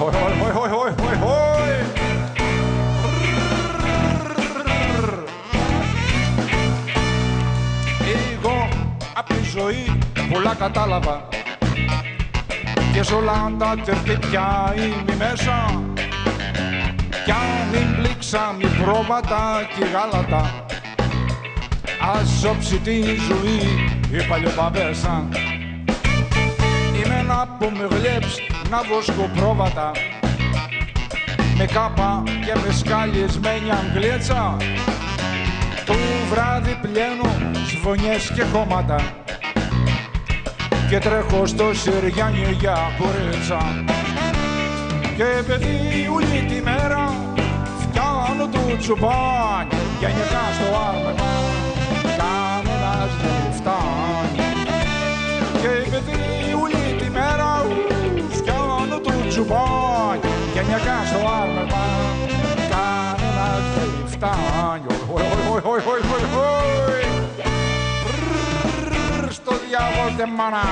Χοι, χοι, χοι, χοι, χοι, χοι. Εγώ απ' τη ζωή πολλά κατάλαβα και σ' όλα τα τερτυπιά είμαι μέσα κι αν μην πλήξα μη πρόβατα και γάλατα ας όψει τη ζωή η παλιοπαπέσα Είμαι ένα που με βλέπεις να βοσκω πρόβατα. Με κάπα και με σκαλισμένη αγγλίτσα. Το βράδυ πλένω σβονιές και χώματα. Και τρέχω στο Συριάνι για κορίτσα και παιδί όλη τη μέρα φτιάνω το τσουμπάνι γενικά στο άρμεμα τσουμπάνι γενικά στο άρμεμα κανένας δεν φτάνει Οι, οι, οι, οι, οι, οι, οι. Πρρρρρ, στο διάβολο τε μάνα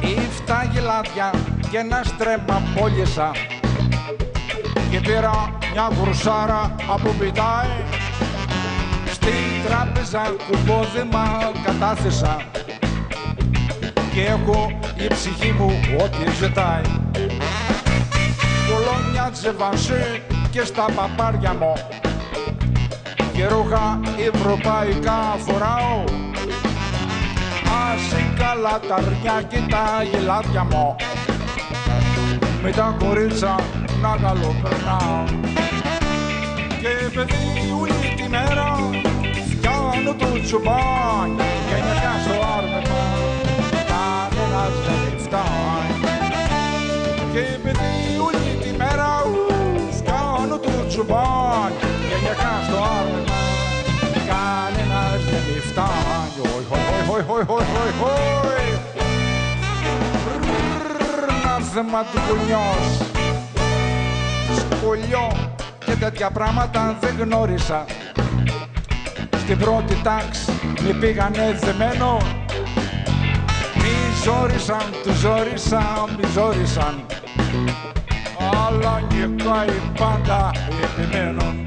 Ήφτα γελάδια και ένα στρέμμα πόλισα και πήρα μια κουρσάρα από πιτάι στην τράπεζα κουμπόδημα κατάθεσα και έχω η ψυχή μου ό,τι ζητάει κολόνια τζεβανσί και στα παπάρια μου. Και ρούχα ευρωπαϊκά φοράω. Άσε καλά τα αρνιά και τα γελάδια μου. Με τα κορίτσα να καλοπερνάω. Και παιδί όλη τη μέρα φτιάνω το τσουμπάνι τσουμπάκι και γιακά στο άρμα κανένας δεν μη φτάνει. Ωι, ωι, ωι, ωι, ωι, ωι Ρνάθμα του κουνιός Σκουλιό και τέτοια πράγματα δεν γνώρισα Στην πρώτη τάξη μη πήγανε δεμένο Μη ζόρισαν, του ζόρισαν, μη ζόρισαν Αλλά νικάει πάντα επιμένουν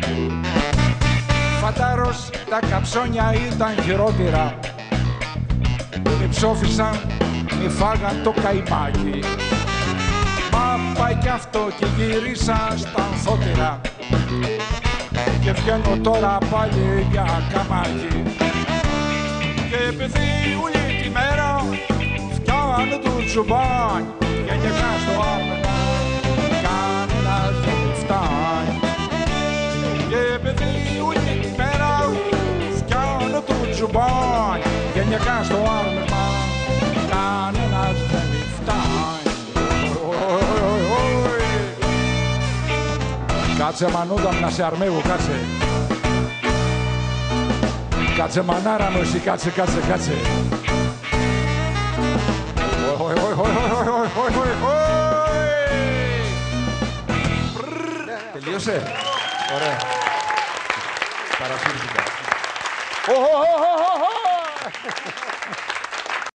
Φαντάρος τα καψόνια ήταν χειρότερα. Μη ψόφισαν, μη φάγαν το καημάκι Μα πάει κι αυτό και γύρισα στα ανθότερα. Και βγαίνω τώρα πάλι για καμάκι. Και επειδή όλη τη μέρα φτιάνω το τσουμπάνι γενικά στο άρμα κανένας δεν φτάνει. Κάτσε μανούτα να σε αρμέγω, κάτσε. Κάτσε μανάρα μου κάτσε, κάτσε, κάτσε. Τελείωσε. Ωραία. हो हो हो हो हो